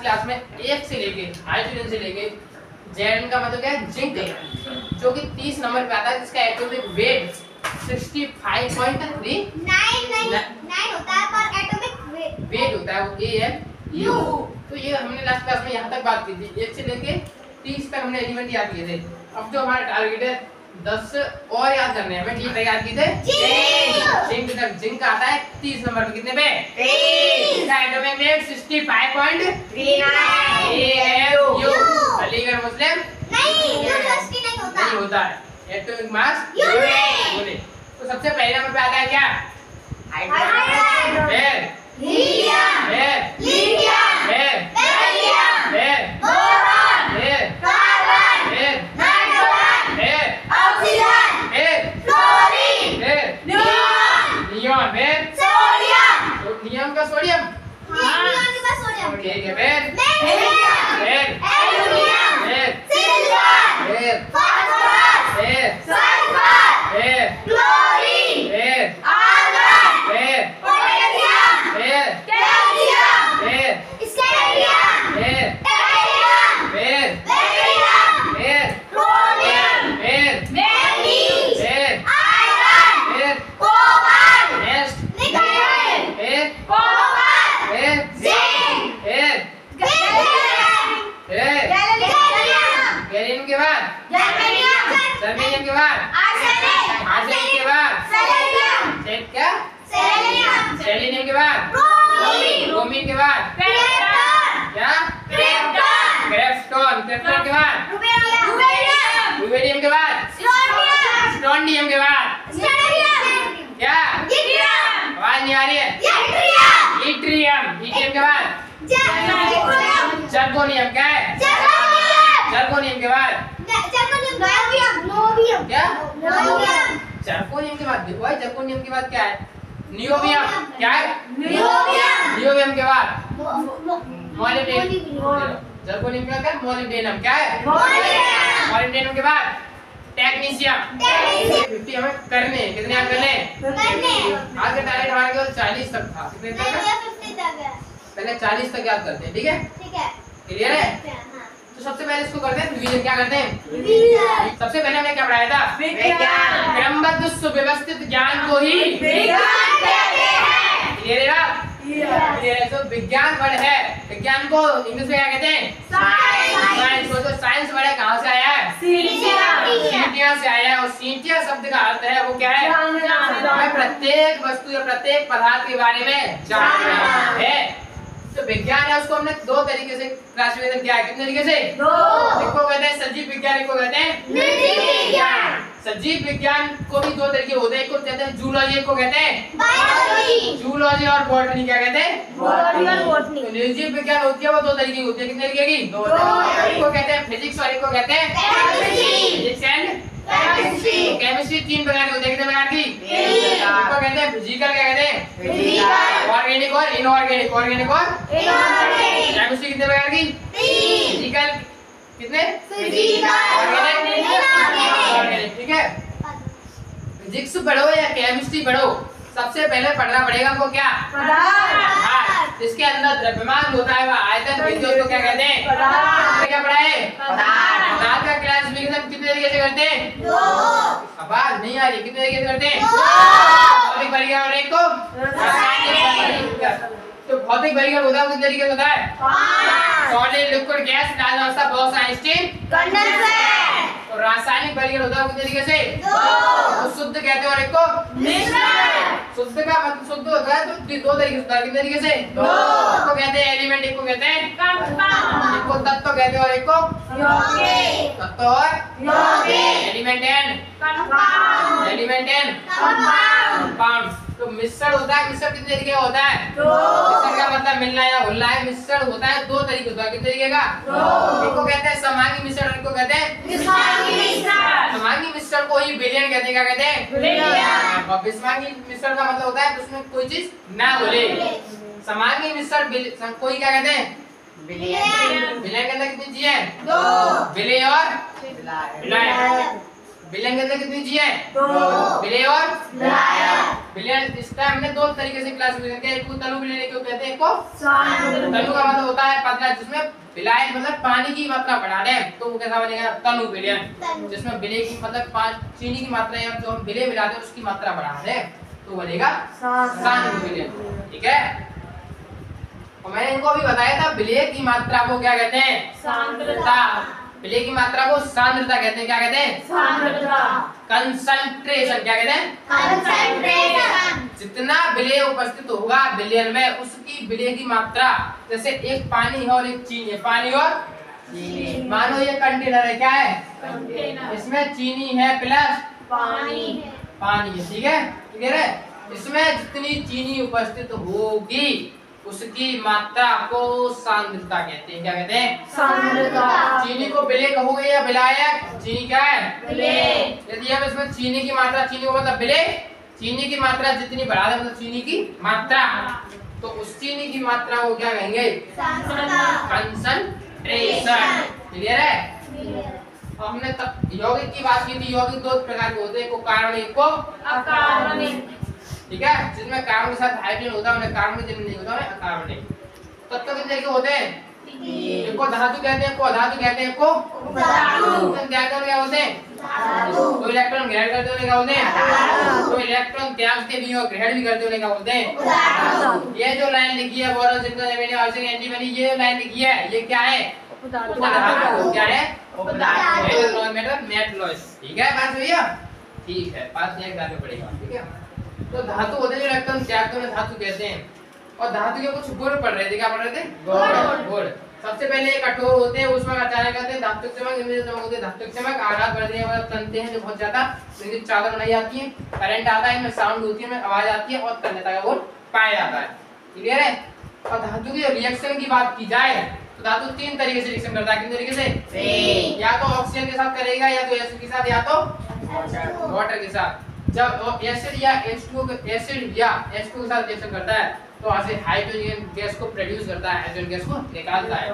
Class में एक से लेके हाइड्रोजन से लेके जेड का मतलब क्या है? जिंक जो कि 30 नंबर पे आता है जिसका atomic weight 65.3 nine nine nine होता है पर एटॉमिक वेट वेट होता है वो ए एम यू तो ये हमने लास्ट क्लास में यहाँ तक बात की थी। एक से लेके 30 तक हमने एलिमेंट याद किए थे। अब जो हमारा टारगेट है 10 और याद करने हैं। ठीक है याद थे जिंक तक जिंक आता है 30 नंबर पे कितने पे? तीस इसका atomic weight 65.3 three nine A M U Aligarh Muslim? नहीं नहीं होता। है। एटॉमिक मास यूनिट तो सबसे पहले नंबर पे आता है क्या? हाइड्रोजन फिर हीलियम फिर लिथियम फिर बेरिलियम फिर बोरॉन फिर कार्बन फिर नाइट्रोजन फिर ऑक्सीजन फिर फ्लोरीन फिर नियॉन नियॉन फिर सोडियम तो नियम का सोडियम नियॉन के पास सोडियम ठीक है फिर मैग्नीशियम फिर एल्युमिनियम फिर सिल्वर फिर फास्फोरस फिर सल्फ़र फिर क्लोरीन फिर आर्गन फिर पोटेशियम फिर कैल्शियम फिर स्टेरियम फिर एरियम फिर बेरिलियम फिर क्रोमियम फिर मैंगनीज फिर आयरन फिर कोबाल्ट नेक्स्ट निकल फिर कॉपर फिर जिंक फिर गैलियम फिर गैलियम गैलियम के बाद जर्मेनियम जर्मेनियम के बाद आर्सेनिक आर्सेनिक के बाद सेलेनियम सेट क्या सेलेनियम सेलेनियम के बाद ब्रोमीन ब्रोमीन के बाद क्रिप्टन क्या क्रिप्टन क्रेफ्टोन क्रेफ्टोन के बाद रुबिडियम रुबिडियम के बाद स्ट्रोनियम के बाद क्या आवाज़ नहीं आ रही है इट्रियम इट्रियम के बाद जर्गोनियम क्या है जर्गोनियम के बाद नोवियम क्या जर्गोनियम के बाद देखो जर्गोनियम के बाद क्या है नियोबियम क्या है नियोबियम नियोबियम के बाद मोलिब्डेनम जर्गोनियम के बाद क्या मोलिब्डेनम क्या है मोलिब्डेनम के बाद टेक्नीशियम फिफ्टी हमें करने कितने याद करने आज का टारगेट हमारे केवल चालीस तक था। कितने तक पहले चालीस तक याद करते हैं ठीक है? क्लियर है। तो सबसे पहले इसको करते हैं डिवीज़न क्या करते हैं? सबसे पहले हमने क्या पढ़ाया था। क्रमबद्ध सुव्यवस्थित ज्ञान को ही क्लियर है। है? विज्ञान वर्ड है विज्ञान को इंग्लिश में क्या कहते हैं? साइंस तो साइंस वर्ड है कहाँ से आया है? सीटिया से आया है। और सीटिया शब्द का अर्थ है वो क्या है? प्रत्येक वस्तु या प्रत्येक पदार्थ के बारे में जानना है। तो विज्ञान है उसको हमने दो तरीके से क्लासिफिकेशन किया है। कितने तरीके से? को कहते हैं? सजीव विज्ञान को कहते हैं। सजीव विज्ञान को भी दो तरीके होते हैं। एक को कहते हैं जूलॉजी को कहते हैं जूलॉजी और बॉटनी क्या कहते हैं? तो निर्जीव विज्ञान होती है वो दो तरीके होती है। कितने तरीके की? दो। एक को कहते हैं फिजिक्स और एक को कहते हैं फिजिक्स एंड केमिस्ट्री तीन प्रकार की होती है कितने प्रकार की? तीन। कहते हैं फ़िज़िकल क्या कहते हैं? ऑर्गेनिक और इनऑर्गेनिक ऑर्गेनिक और केमिस्ट्री कितने प्रकार की? फ़िज़िकल कितने? ऑर्गेनिक ठीक है? फिजिक्स पढ़ो या केमिस्ट्री पढ़ो? सबसे पहले पढ़ना पड़ेगा हमको क्या? पदार्थ। इसके अंदर द्रव्यमान होता है वह आयतन विधि उसको क्या कहते हैं? क्या पढ़ा है पदार्थ। का क्लासिफिकेशन कितने तरीके से करते हैं? आवाज़ नहीं आ रही कितने तरीके से करते हैं? दो। परीक्षण और एक को। तो भौतिक परीक्षण होता है किस तरीके से होता है? सॉलिड लिक्विड गैस लाल अवस्था बहुत आइंस्टीन तो रासायनिक परीक्षण होता है किस तरीके से? तो शुद्ध कहते हैं और एक को शुद्ध का मतलब शुद्ध होता है तो दो तरीके से होता है किस तरीके से? दो। को कहते हैं एलिमेंट एक को कहते हैं एक को तत्व कहते हैं और एक को तत्व और element and. Element and. Compound. तो मिश्रण होता है मिश्रण कितने तरीके का होता है? दो। मिश्रण का मतलब मिलना या घुलना है मिश्रण होता है दो तरीके होता है। कितने तरीके का? एक को कहते हैं समांगी मिश्रण एक कहते हैं समांगी मिश्रण को ही विलयन कहते हैं क्या कहते हैं? विलयन। और विषमांगी मिश्रण का मतलब होता है उसमें कोई चीज़ ना घुले समांगी मिश्रण कोई क्या कहते हैं? विलयन। के अंदर कितनी चीज़ें हैं? विलय और? विलय। विलयन के अंदर कितनी चीज़ें हैं? विलय और? इस टाइम हमने दो तरीके से क्लासिफिकेशन किया एक को तनु विलयन एक को कहते हैं एक को तनु का मतलब होता है पतला जिसमें विलायन मतलब पानी की मात्रा बढ़ा दें तो वो कैसा बनेगा? तनु विलयन जिसमें विलय की मतलब पाँच चीनी की मात्रा या जो हम विलय मिलाते हैं उसकी मात्रा बढ़ा दें तो बनेगा सांद्र विलयन ठीक है? और मैंने इनको अभी बताया था विलय की मात्रा को क्या कहते हैं? सांद्रता। विलय की मात्रा को सांद्रता कहते हैं क्या कहते हैं? सांद्रता। कंसंट्रेशन क्या कहते हैं? कंसंट्रेशन जितना विलय उपस्थित होगा विलयन में उसकी विलय की मात्रा जैसे एक पानी है और एक चीनी है पानी और चीनी। मानो ये कंटेनर है क्या है? कंटेनर इसमें चीनी है प्लस पानी पानी है ठीक है? क्लियर है? इसमें जितनी चीनी उपस्थित होगी उसकी मात्रा को सांद्रता कहते हैं। क्या कहते हैं? सांद्रता। चीनी को बिले कहोगे या विलायक चीनी क्या है। विलय यदि आप इसमें चीनी की मात्रा चीनी को मतलब विलय चीनी की मात्रा जितनी बढ़ा दें मतलब चीनी की मात्रा। तो उस चीनी की मात्रा को क्या कहेंगे? कंसंट्रेशन क्लियर है? और हमने तब यौगिक की बात की थी। यौगिक दो प्रकार के होते हैं। एक को कारण एक को अकार्बनिक ठीक है? जिसमें कार्बन के साथ हाइड्रोजन होता है उन्हें कार्बन जिनमें नहीं होता उन्हें अकार्बनिक तत्व कितने के होते हैं? एक को धातु कहते हैं एक को अधातु कहते हैं एक को धातु। त्याग करने क्या होते हैं? तो इलेक्ट्रॉन ग्रहण करते होने क्या बोलते हैं? तो इलेक्ट्रॉन त्यागते भी और ग्रहण भी करते होने क्या बोलते हैं? ये जो लाइन लिखी है बोरो जिनका मैंने आवश्यक एंटी बनी ये लाइन लिखी है ये क्या है? उपधातु। क्या है? उपधातु। मेटल मेटलॉइस ठीक है बात भैया ठीक है बात ये करना पड़ेगा ठीक है? तो धातु होते हैं जो त्यागते हैं उन्हें धातु कहते हैं। और धातु के कुछ गुण पढ़ रहे थे क्या पढ़ रहे थे? गुण। सबसे पहले कठोर होते हैं उसमें अचानक कहते हैं धातुक चमक इनमें चमक होते हैं धातुक चमक आघात देने वाले तंते हैं जो बहुत ज़्यादा तो इनकी चादर बनाई जाती है करंट आता है इनमें साउंड होती है इनमें आवाज़ आती है और तन्यता का गुण पाया जाता है। क्लियर है? और धातु की रिएक्शन की बात की जाए तो धातु तीन तरीके से रिएक्शन करता है किन तरीके से? या तो ऑक्सीजन के साथ करेगा या तो एसिड के साथ या तो वाटर के साथ। जब एसिड या H2 के एसिड या H2 के साथ रिएक्शन करता है तो वहाँ से हाइड्रोजन गैस को प्रोड्यूस करता है हाइड्रोजन गैस को निकालता है।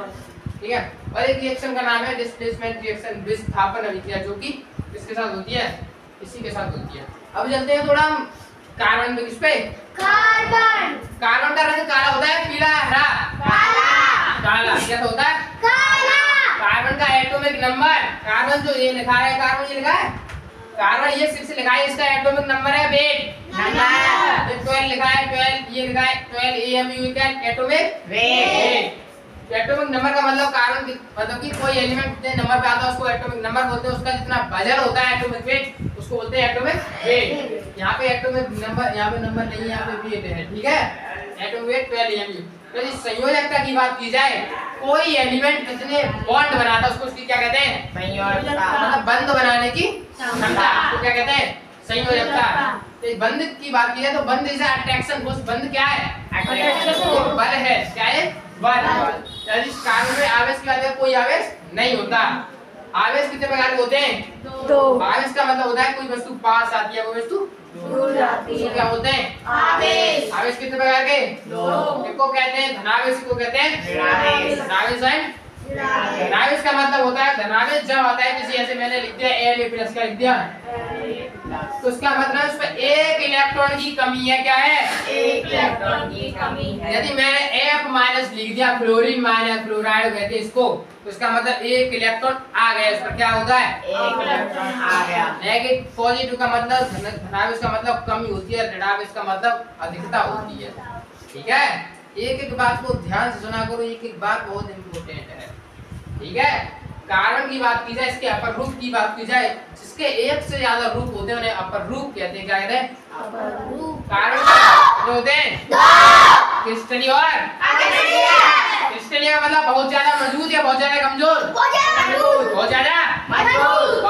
ठीक है? और एक रिएक्शन का नाम है डिस्प्लेसमेंट रिएक्शन विस्थापन अभिक्रिया जो कि किसके साथ होती है? इसी के साथ होती है। अब चलते हैं थोड़ा हम कार्बन पे किस पे? कार्बन कार्बन का रंग काला होता है पीला हरा? काला। काला। क्या होता है? काला। कार्बन का एटॉमिक नंबर कार्बन जो ये लिखा है कार्बन ये लिखा है? कार्बन ये सिक्स लिखा है इसका एटॉमिक नंबर है वेट। नंबर। 12 लिखा है 12 ये लिखा है 12 एएमयू का एटॉमिक वेट एटॉमिक नंबर का मतलब कार्बन मतलब कि कोई एलिमेंट जितने नंबर पे आता है उसको एटॉमिक नंबर बोलते हैं उसका जितना वज़न होता है एटॉमिक वेट उसको बोलते हैं एटॉमिक वेट यहाँ पे एटॉमिक नंबर यहाँ पे नंबर नहीं है यहाँ पे वेट है ठीक है? एटॉमिक वेट 12 एमयू तो इस संयोजकता की बात की जाए कोई एलिमेंट कितने बॉन्ड बनाता है उसको उसकी क्या कहते हैं? मतलब बंद बनाने की क्षमता। उसको क्या कहते हैं? संयोजकता तो बंद की बात की जाए तो बंद इज़ अट्रैक्शन फोर्स बंद क्या है? ये बल है। क्या है? बल। यदि इस कार्बन में आवेश की बात करें कोई आवेश नहीं होता। आवेश कितने प्रकार के होते हैं? दो। आवेश का मतलब होता है कोई वस्तु पास आती है वो वस्तु है क्या बोलते हैं? आवेश। आवेश कितने प्रकार के? दो। को कहते हैं धनावेश को कहते हैं। धनावेश एंड धनावेश का मतलब होता है धनावेश जब आता है किसी ऐसे मैंने लिख दिया एल ए प्लस का लिख दिया। तो उसका मतलब उस पर एक इलेक्ट्रॉन की कमी है क्या है? एक इलेक्ट्रॉन की कमी है। यदि मैंने F माइनस लिख दिया फ्लोरीन माइनस फ्लोराइड कहते हैं इसको तो इसका मतलब एक इलेक्ट्रॉन आ गया इस पर क्या होता है? एक इलेक्ट्रॉन आ गया। नेगेटिव पॉजिटिव का मतलब धन- धनावेश का मतलब कमी होती है ऋणावेश का मतलब अधिकता होती है। ठीक है? एक एक बात को ध्यान से सुना करो एक एक बात बहुत इंपॉर्टेंट है। ठीक है? कारण की बात की जाए इसके अपर रूप की बात की जाए जिसके एक से ज़्यादा रूप होते हैं उन्हें अपर रूप कहते हैं। क्या कहते हैं? कार्बन के जो होते हैं। क्रिस्टलीय। और का मतलब बहुत ज़्यादा मज़बूत या बहुत ज़्यादा कमज़ोर? बहुत ज़्यादा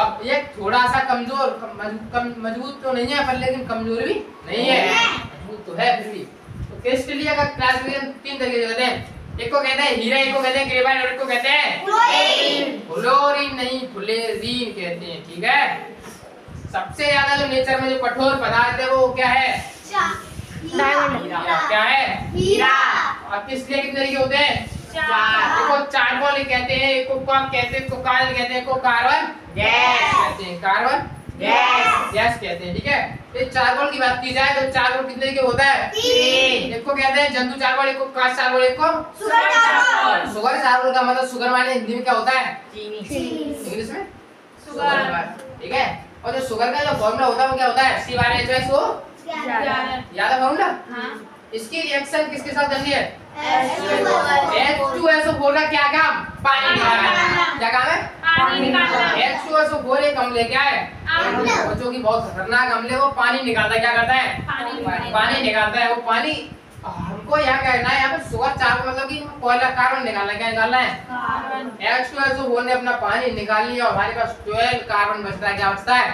अब ये थोड़ा सा कमज़ोर कम- मज- कम मज़बूत तो नहीं है पर लेकिन कमज़ोर भी नहीं है। मज़बूत तो है फिर भी। तो क्रिस्टलीय का क्लासिफिकेशन तीन तरीके से कहते हैं। एक को कहते हैं हीरा एक को कहते हैं ग्रेफाइट और एक को कहते हैं। फ्लोरीन। नहीं फ्लोरीन कहते हैं ठीक है? सबसे ज़्यादा जो नेचर में जो कठोर पदार्थ है वो क्या है? क्या है? हीरा। और किस लिए कितने तरीके होते हैं? चार। को चारकोल कहते हैं एक को कहते हैं को काल कहते हैं एक को कार्बन गैस। कहते हैं। कार्बन? गैस गैस कहते हैं ठीक है? ये चारकोल की बात की जाए तो चारकोल कितने के होता है? तीन। एक को कहते हैं जंतु चारकोल एक को कांच चारकोल एक को सुगर चारकोल का मतलब शुगर माने हिंदी में क्या होता है? चीनी। इंग्लिश में? शुगर ठीक है? और जो शुगर का जो फॉर्मूला होता है वो क्या होता है? सी बार एच एस ओ याद है। फॉर्मूला इसकी रिएक्शन किसके साथ चल है? H two S O four का क्या काम? पानी निकालना क्या काम है? पानी निकालना। एस ओ एक अम्ल क्या है? बच्चों की बहुत खतरनाक अम्ल वो पानी निकालता क्या करता है? पानी निकालता है। वो पानी हमको यहाँ कहना है यहाँ पे शुगर चार मतलब कि कोयला कार्बन निकालना क्या निकालना है। एच टू एस फोर ने अपना पानी निकाल लिया हमारे पास ट्वेल्व कार्बन बचता है क्या बचता है?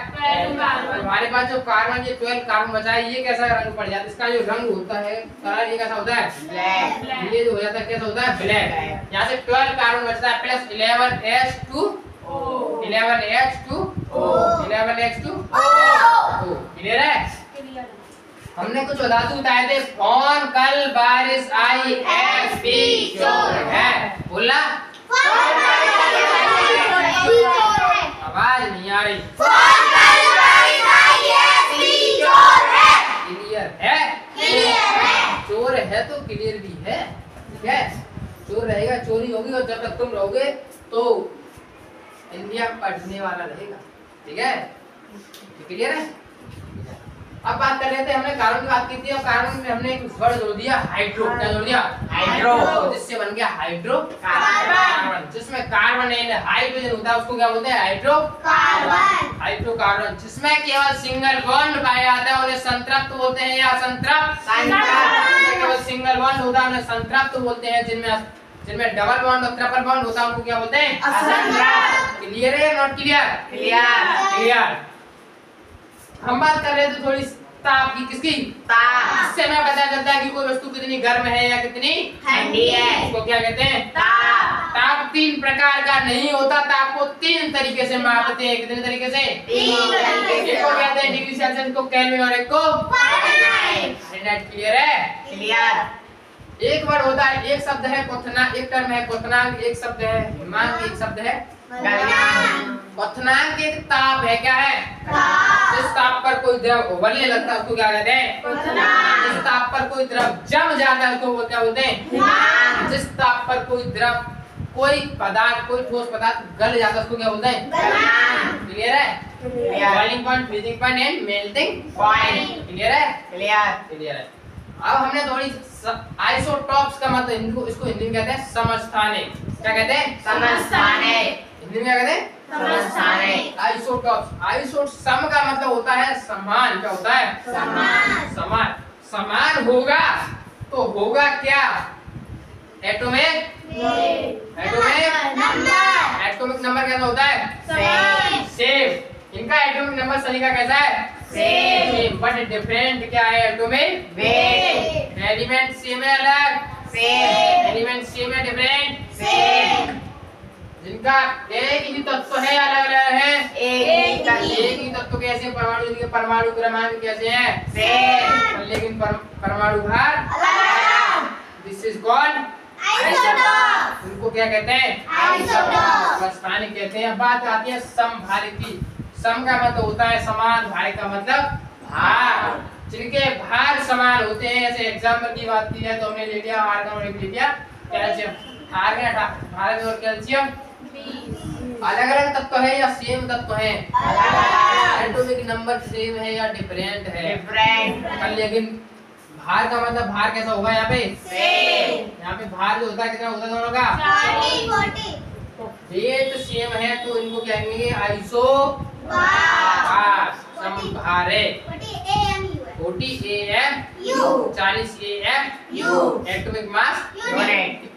हमारे पास जो कार्बन ये ट्वेल्व कार्बन बचा है ये कैसा रंग पड़ जाता है? इसका जो रंग होता है कलर ये कैसा होता है? ब्लैक ये जो हो जाता है कैसा होता है? ब्लैक यहाँ से ट्वेल्व कार्बन बचता है plus eleven H two eleven H two eleven H two clear है? हमने कुछ धातु बताए थे कौन कल बारिश आई? एस पी चोर है। बोला? आवाज़ नहीं आ रही। क्लियर है। चोर है तो क्लियर भी है। ठीक है? चोर रहेगा चोरी होगी और जब तक तुम रहोगे तो इंडिया पढ़ने वाला रहेगा। ठीक है? क्लियर है? अब बात कर रहे थे हमने कार्बन की बात की थी और कार्बन में हमने एक वर्ड जोड़ दिया हाइड्रो क्या जोड़ दिया? हाइड्रो। जिससे बन गया हाइड्रो कार्बन। कार्बन जिसमें कार्बन एंड हाइड्रोजन होता है उसको क्या बोलते हैं? हाइड्रो हाइड्रोकार्बन जिसमें केवल सिंगल बॉन्ड पाया जाता है उन्हें संतृप्त बोलते हैं या संतृप्त। केवल सिंगल बॉन्ड होता है उन्हें संतृप्त बोलते हैं। जिनमें जिनमें डबल बॉन्ड और ट्रिपल बॉन्ड होता है उनको क्या बोलते हैं? असंतृप्त। क्लियर है नॉट क्लियर क्लियर क्लियर हम बात कर रहे थे थोड़ी ताप की किसकी? ताप। इससे हमें पता चलता है कि कोई वस्तु कितनी गर्म है या कितनी ठंडी है। उसको क्या कहते हैं? ताप। ताप तीन प्रकार का नहीं होता। ताप को तीन तरीके से मापते हैं। कितने तरीके से? तीन तरीके से। एक को कहते हैं डिग्री सेल्सियस को केल्विन और एक को फारेनहाइट। क्लियर है? क्लियर एक वर्ड होता है एक शब्द है क्वथना एक टर्म है क्वथनांक एक शब्द है हिमांक एक शब्द है गगनांक एक ताप है क्या है? जिस ताप पर कोई द्रव उबलने लगता है उसको क्या कहते हैं? जिस ताप पर कोई द्रव जम जाता है उसको क्या बोलते हैं? जिस ताप पर कोई द्रव कोई पदार्थ कोई ठोस पदार्थ गल जाता है उसको क्या बोलते हैं? क्लियर है? Boiling point freezing point and melting point clear है? क्लियर क्लियर है। अब हमने थोड़ी आइसोटॉप्स का मतलब हिंदी इसको हिंदी में कहते हैं समस्थानिक। क्या कहते हैं? समस्थाने हिंदी में क्या कहते हैं? आइसोटॉप्स आइसोट सम का मतलब होता है समान क्या होता है? समान। समान। समान होगा तो होगा क्या? एटॉमिक? एटॉमिक। एटॉमिक? नंबर। कैसा होता है? सेम। इनका एटॉमिक नंबर सभी का कैसा है? सेम। बट डिफरेंट क्या है एटॉमिक? वेट। एलिमेंट सेम है अलग। सेम। एलिमेंट सेम है डिफरेंट। सेम। जिनका एक ही तत्व है अलग अलग है? एक ही एक ही तत्व। कैसे परमाणु जिनके परमाणु क्रमांक कैसे हैं? लेकिन परमाणु भार? दिस इज़ कॉल्ड उनको क्या कहते हैं? Isotope. स्थानिक कहते हैं। बात आती है समभारी की सम का मतलब होता है समान भारी का मतलब भार। जिनके भार समान होते हैं जैसे एग्ज़ाम्पल की बात की जाए तो हमने ले लिया आर्गन और एक ले लिया कैल्शियम आर्गन आर्गन और कैल्शियम अलग अलग तत्व है या सेम तत्व है? एटॉमिक नंबर सेम है या डिफरेंट है? डिफरेंट पर लेकिन भार का मतलब भार कैसा होगा यहाँ पे? सेम यहाँ पे भार जो होता है कितना होता है दोनों का? वेट सेम है तो इनको क्या कहेंगे? आइसो भार समभारे। फोर्टी ए एम चालीस A M atomic mass unit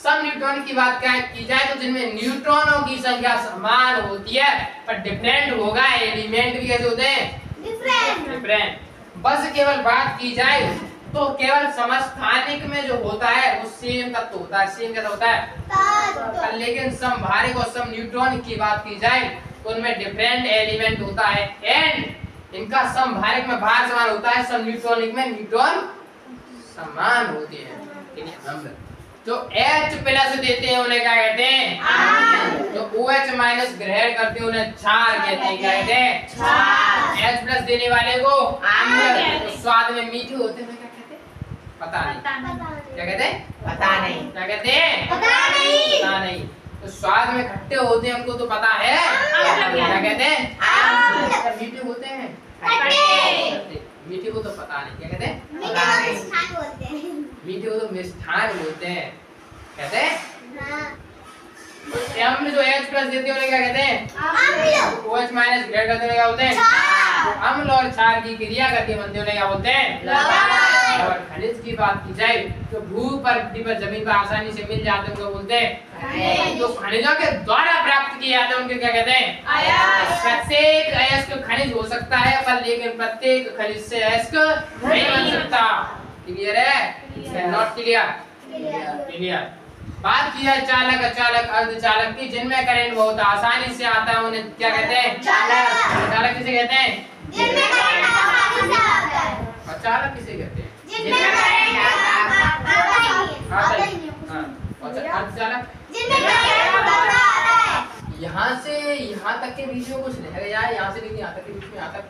सब न्यूट्रॉन की बात की जाए तो जिनमें न्यूट्रॉनों की संख्या समान होती है पर डिफरेंट होगा एलिमेंट भी कैसे होते हैं। डिफरेंट बस केवल बात की जाए तो केवल समस्थानिक में जो होता है वो सेम तत्व होता है। सेम कैसा होता है? लेकिन समभारिक और सम न्यूट्रॉन की बात की जाए तो उनमें डिफरेंट एलिमेंट होता है। एंड इनका समभारिक में भार समान होता है सम न्यूट्रॉनिक में न्यूट्रॉन समान होते हैं। है, H प्लस देते हैं उन्हें क्या कहते हैं? जो OH OH माइनस ग्रहण करते हैं उन्हें क्षार कहते हैं क्या कहते हैं? क्षार। H प्लस देने वाले को आम्ल। तो स्वाद में मीठे होते हैं हैं? पता नहीं। क्या कहते हैं? पता नहीं। क्या कहते हैं? पता नहीं। पता नहीं। तो स्वाद में खट्टे होते हैं हमको तो पता है। क्या कहते हैं? मीठे होते हैं। मीठे को तो पता नहीं। क्या कहते हैं। मीठे को तो मिष्ठान बोलते हैं कहते हैं? हाँ। अम्ल जो H प्लस देते हैं क्या कहते हैं? अम्ल। OH माइनस ग्रेड करते हैं क्या बोलते हैं। तो अम्ल और क्षार की क्रिया करके बनते हैं क्या बोलते हैं? और खनिज की बात की जाए तो भू पर पर ज़मीन पर आसानी से मिल जाते हैं उनको बोलते हैं। जो खनिजों के द्वारा प्राप्त किए जाते हैं उनके क्या कहते हैं? प्रत्येक अयस्क खनिज हो सकता है पर लेकिन प्रत्येक खनिज से अयस्क नहीं बन सकता। क्लियर है? नॉट क्लियर क्लियर बात की जाए चालक अचालक अर्धचालक की जिनमें करंट बहुत आसानी से आता है उन्हें क्या कहते हैं? चालक। चालक किसे कहते हैं? जिनमें करंट आसानी से आता है। और चालक किसे कहते हैं? जिनमें करंट आता ही है आता आता ही। ही। है हाँ, अर्धचालक? जिनमें करंट आता है। यहाँ से यहाँ तक के बीच में कुछ रह गया है? यहाँ से लेके यहाँ तक के बीच में यहाँ तक?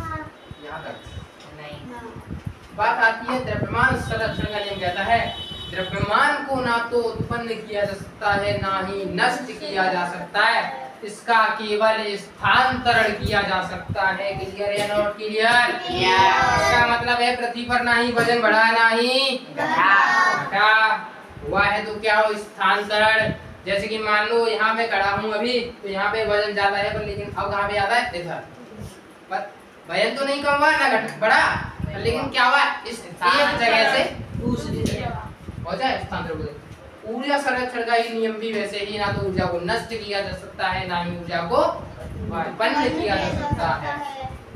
हाँ। यहाँ तक। नहीं बात आती है, द्रव्यमान संरक्षण का नियम कहता है, द्रव्यमान को ना तो उत्पन्न किया जा सकता है, ना ही नष्ट किया जा सकता है। इसका केवल स्थानांतरण किया जा सकता है। क्लियर या नॉट क्लियर इसका मतलब है पृथ्वी पर ना ही वज़न बढ़ा, ना ही घटा। हुआ है तो क्या हो स्थानांतरण। जैसे कि मान लो यहाँ पे खड़ा हूँ अभी तो यहाँ पे वज़न ज़्यादा है, पर लेकिन अब कहाँ पे आता है? इधर। वज़न तो नहीं कम हुआ, ना घट बढ़ा। लेकिन क्या हुआ? इस एक जगह से दूसरी जगह। हो जाए स्थानांतरण। ऊर्जा संरक्षण का ही नियम भी वैसे ही ना तो ऊर्जा को नष्ट किया जा सकता है ना ही ऊर्जा को उत्पन्न किया जा सकता है।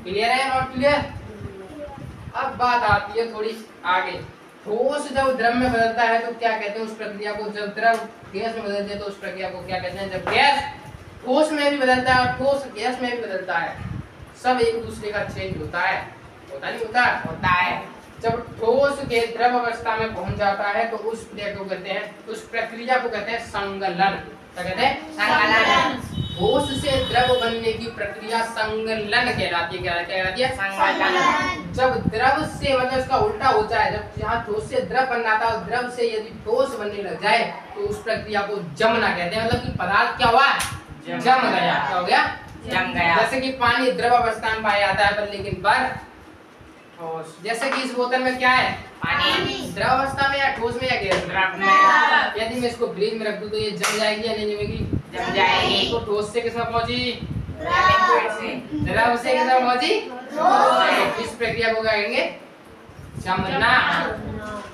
क्लियर है। नॉट क्लियर अब बात आती है थोड़ी आगे। ठोस जब द्रव में बदलता है तो क्या कहते हैं? उस प्रक्रिया को जब द्रव गैस में बदलते हैं तो उस प्रक्रिया को क्या कहते हैं? जब गैस ठोस में भी बदलता है और ठोस गैस में भी बदलता है सब एक दूसरे का चेंज होता है। होता नहीं होता? होता है। जब ठोस के द्रव अवस्था में पहुँच जाता है तो उस क्रिया को कहते हैं उस प्रक्रिया को कहते हैं संगलन। क्या कहते हैं? संगलन। ठोस से द्रव बनने की प्रक्रिया संगलन कहलाती है। क्या कहलाती है? संगलन। जब द्रव से मतलब इसका उल्टा होता है जब यहाँ ठोस से द्रव बनना था और द्रव से यदि ठोस बनने लग जाए तो उस प्रक्रिया को जमना कहते हैं। मतलब कि पदार्थ क्या हुआ? जम गया। क्या हो गया? जम गया। जैसे कि पानी द्रव अवस्था में पाया जाता है पर लेकिन बर्फ़ ठोस। जैसे कि इस बोतल में क्या है? पानी। द्रव अवस्था में या ठोस में या गैस में? यदि मैं इसको फ्रिज में रख दूँ तो ये जम जाएगी या नहीं जमेगी? जम जाएगी। तो ठोस से किसमें पहुँची? द्रव से। किसमें पहुँची? इस प्रक्रिया को क्या कहेंगे? जमना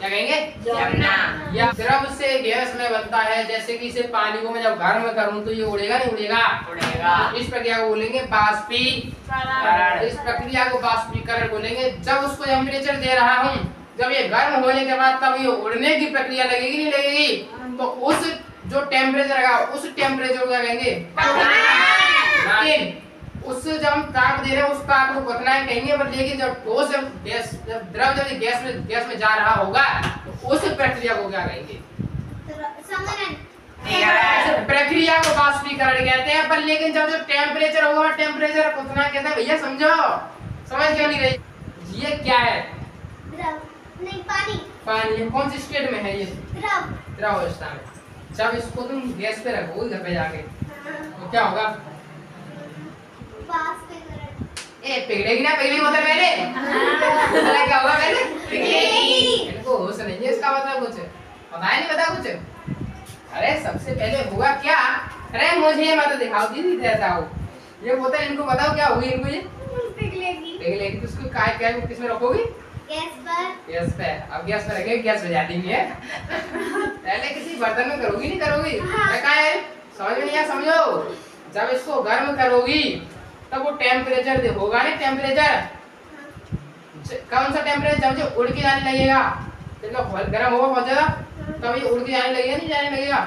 क्या कहेंगे जमना या द्रव से गैस में बनता है जैसे कि इसे पानी को मैं जब गर्म करूँ तो ये उड़ेगा नहीं उड़ेगा? उड़ेगा। इस प्रक्रिया को बोलेंगे बाष्पीकरण इस प्रक्रिया को बाष्पीकरण बोलेंगे। जब उसको टेम्परेचर दे रहा हूँ जब ये गर्म होने के बाद तब ये उड़ने की प्रक्रिया लगेगी नहीं लगेगी? तो उस जो टेम्परेचर रहेगा उस टेम्परेचर को क्या कहेंगे? उससे जब हम ताप दे रहे हैं उस ताप को क्वथनांक कहेंगे पर लेकिन जब ठोस जब गैस जब द्रव जब गैस में गैस में जा रहा होगा तो उस प्रक्रिया को क्या कहेंगे। प्रक्रिया को बाष्पीकरण कहते हैं पर लेकिन जब जो टेम्परेचर होगा टेम्परेचर उतना कहते हैं भैया समझो? समझ क्यों नहीं रही? ये क्या है? नहीं पानी। पानी कौन सी स्टेट में है ये? द्रव। द्रव अवस्था में। जब इसको तुम गैस पे रखोगे घर पे जाके तो क्या होगा? ए पिघलेगी ना पिघलेगी मतलब पहले। पहले क्या होगा पहले? पिघलेगी। इनको होश नहीं है इसका मतलब कुछ। पता ही नहीं पता कुछ। अरे सबसे पहले होगा क्या? अरे मुझे मत दिखाओ दीदी देता हो। ये बोतल इनको बताओ क्या होगी इनको ये? पिघलेगी। पिघलेगी तो उसको काय क्या किसमें रखोगी? गैस पर। गैस पे। अब गैस पे रखेगी गैस बजा देंगे। पहले किसी बर्तन में करोगी नहीं करोगी? हाँ। मैं है समझ में नहीं समझो। जब इसको गर्म करोगी तब वो टेम्परेचर होगा नहीं टेम्परेचर कौन सा टेम्परेचर जब जो उड़ के जाने लगेगा। जब गर्म होगा बहुत ज़्यादा तब ये उड़ के जाने लगेगा नहीं जाने लगेगा?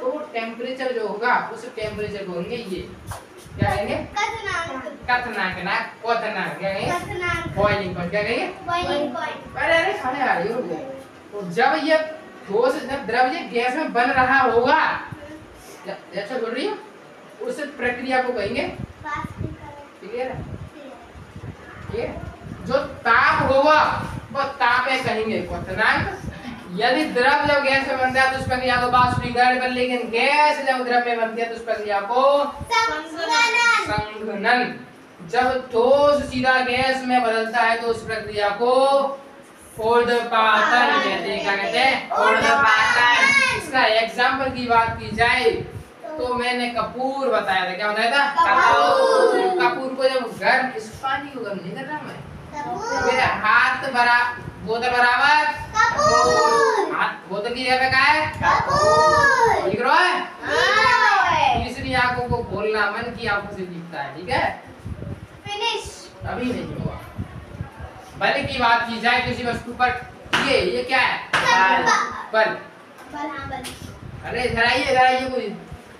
तो वो टेम्परेचर जो होगा उस टेम्परेचर को होंगे ये। क्या कहेंगे? कथनांक। ना क्वथनांक क्या कहेंगे? बॉइलिंग पॉइंट क्या कहेंगे? अरे अरे खाने आ रही हो तो जब ये ठोस जब द्रव ये गैस में बन रहा होगा अच्छा बोल रही हो? उस प्रक्रिया को कहेंगे। क्लियर है ठीक जो ताप होगा, वो ताप है कहेंगे क्वथनांक यदि द्रव जब गैस में बनता है तो उस प्रक्रिया को वाष्पीकरण कर, लेकिन गैस जब द्रव में बनती है तो उस प्रक्रिया को संघनन। जब ठोस सीधा गैस में बदलता है तो उस प्रक्रिया को ऊर्ध्वपातन कहते हैं। क्या। इसका एग्ज़ाम्पल की बात की जाए तो मैंने कपूर बताया था। क्या बताया था? कपूर। कपूर। को जब गर्म इस पानी को गर्म नहीं कर रहा मैं मेरा हाथ बरा बोतल बराबर। कपूर। हाथ बोतल की जगह क्या है? कपूर। लिख रहा है? हाँ। तीसरी आँखों को खोलना मन की आँखों से दिखता है ठीक है? फिनिश। अभी नहीं हुआ। बल की बात की जाए किसी वस्तु पर ये ये क्या है? बल। बल। हाँ बल। अरे इधर आइए इधर आइए कोई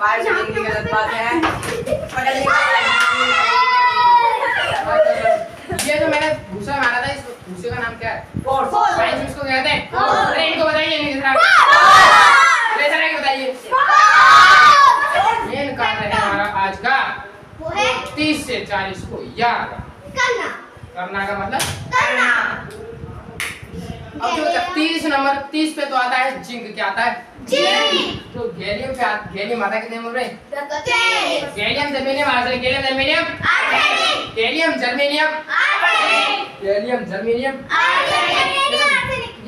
बाहर चलने की गलत बात है। पकड़ने ये जो मैंने घुसा मारा था इस घुसे का नाम क्या है? फोर्स साइंस इसको कहते हैं। Force। अरे बताइए नहीं इधर आके। इधर बताइए। मेन कारण है हमारा आज का वो है। 30 से 40 को याद। करना। करना का मतलब? करना। अब जो 30 नंबर 30 पे तो आता है जिंक क्या आता है? जिंक। तो गैलियम पे गैलियम आता कितने नंबर पे gallium germanium arsenic gallium germanium. Gallium germanium. Gallium germanium.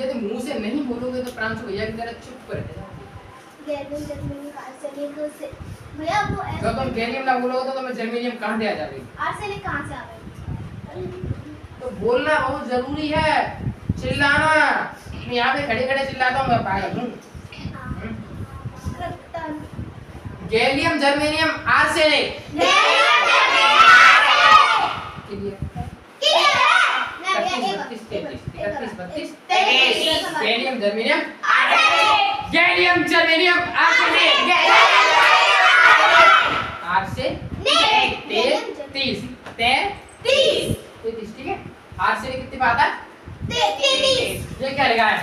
यदि मुँह से नहीं बोलोगे तो प्रांशु भैया की तरह चुप से। भैया वो जब तुम गैलियम ना बोलोगे तो तुम्हें जर्मेनियम कहाँ से आ जाएगी? आर्सेनिक कहाँ से आ गई तो बोलना बहुत ज़रूरी है। चिल्लाना। मैं यहाँ पे खड़े खड़े चिल्लाता हूँ, मैं पागल हूँ। Gallium, germanium, arsenic. Gallium, germanium gallium, germanium तैंतीस। तीस ठीक है? कितने पे आता है? तीस ये क्या लिखा है?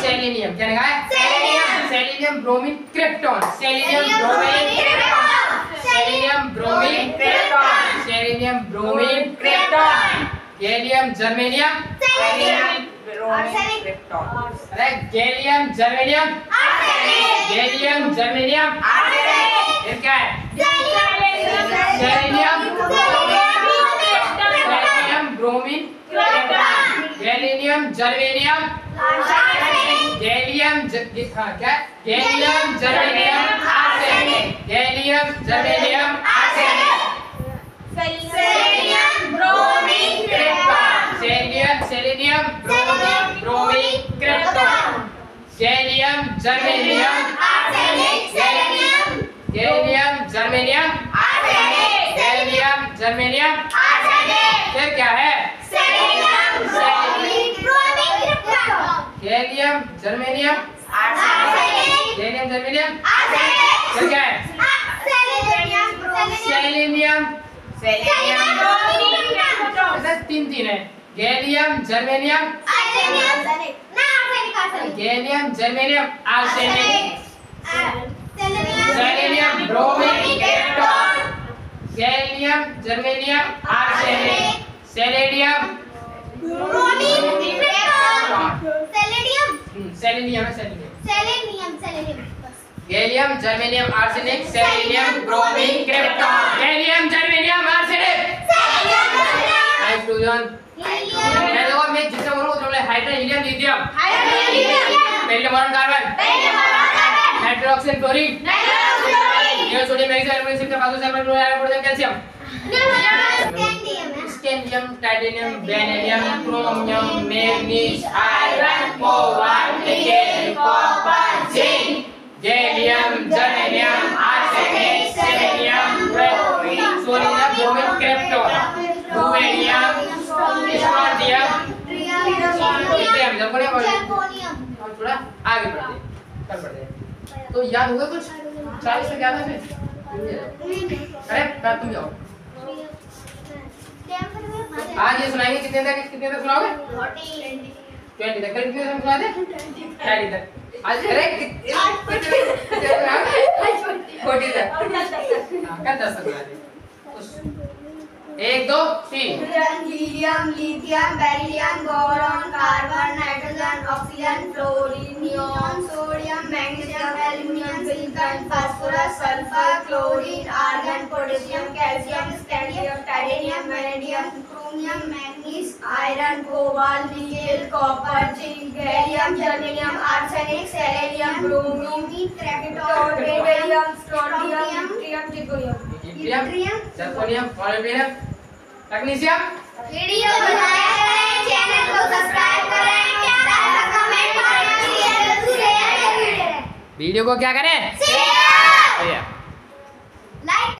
सेलेनियम क्या लिखा है? Selenium. Selenium bromine krypton selenium bromine selenium bromine krypton. Selenium bromine krypton gallium germanium gallium arsenic. Krypton अरे गैलियम जर्मेनियम गैलियम जर्मेनियम ये क्या है? सेलेनियम गैलियम जर्मेनियम गैलियम क्या? Gallium germanium arsenic. Gallium germanium arsenic. Krypton. Selenium selenium bromine bromine krypton. Gallium germanium gallium germanium gallium germanium फिर क्या है? Gallium germanium gallium germanium फिर क्या है सेलेनियम तीन तीन है gallium germanium gallium germanium arsenic selenium bromine gallium germanium arsenic selenium hmm, selenium है selenium selenium gallium germanium arsenic selenium bromine krypton gallium germanium arsenic selenium hydrogen मैं देखो मैं जितना बोलूँ उतना बोले हाइड्रोजन हीलियम लिथियम हाइड्रोजन पहले बोरॉन कार्बन हाइड्रोक्सिन क्लोरीन ये सोडियम मैग्नीशियम एल्युमिनियम का phosphorus sulphur chloride potassium calcium cadmium titanium beryllium chromium manganese iron cobalt nickel copper zinc gallium germanium arsenic selenium bromine sodium bromine krypton ड्यूरेनियम स्कॉर्पियम tritium और थोड़ा आगे बढ़ते बढ़ते तो याद होगा कुछ? चालीस से ज़्यादा है अरे तुम जाओ। आज ये सुनाएँगे कितने तक कितने तक सुनाओगे? ट्वेंटी तक कल कितने तक सुना दे? थर्टी तक। आज अरे फोर्टी तक। हाँ, कल दस तक सुना दे। तीन helium, lithium, beryllium, boron, carbon, nitrogen, oxygen, fluorine, neon, sodium, magnesium, aluminum, silicon, phosphorus, sulfur, chlorine, argon, potassium, calcium, scandium, titanium, vanadium, chromium, manganese, iron, cobalt, nickel, copper, zinc, gallium, germanium, arsenic, selenium, bromine, tritium, strontium, tritium, tritium, yttrium zirconium तकनीशिया video like करें channel को subscribe करें comment share करें video को क्या करें? Share like